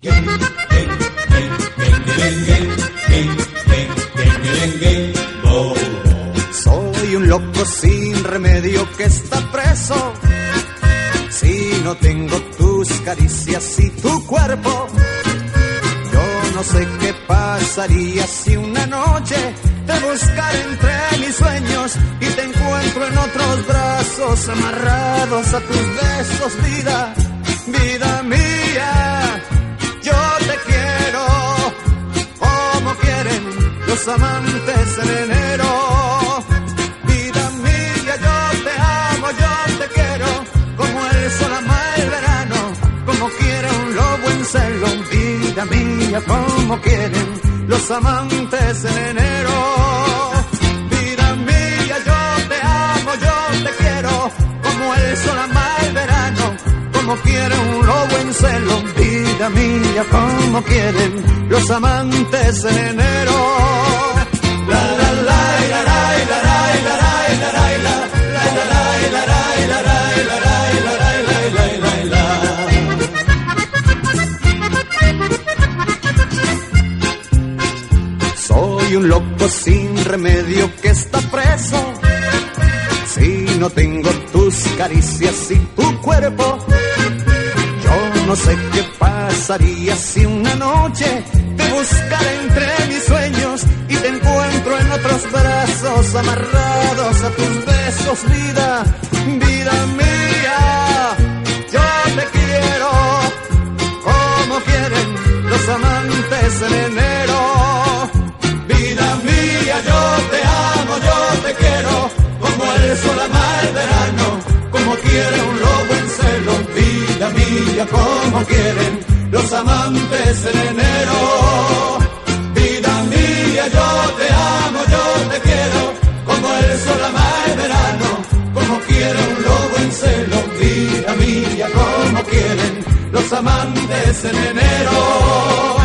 Soy un loco sin remedio que está preso. Si no tengo tus caricias y tu cuerpo, yo no sé qué pasaría si una noche te buscaré entre mis sueños y te encuentro en otros brazos amarrados a tus besos, vida, vida amantes en enero. Vida mía, yo te amo, yo te quiero como el sol ama el verano, como quiere un lobo en celo. Vida mía, como quieren los amantes en enero. Vida mía, yo te amo, yo te quiero como el sol ama el verano, como quiere un lobo en celo. Vida mía, como quieren los amantes en enero. Soy un loco sin remedio que está preso. Si no tengo tus caricias y tu cuerpo, yo no sé qué pasaría si una noche te buscaré entre mis sueños y te encuentro en otros brazos amarrados a tus besos, vida, vida mía. Yo te quiero como quieren los amantes en enero. Como quiere un lobo en celo. Vida mía, como quieren los amantes en enero. Vida mía, yo te amo, yo te quiero, como el sol ama el verano, como quiere un lobo en celo. Vida mía, como quieren los amantes en enero.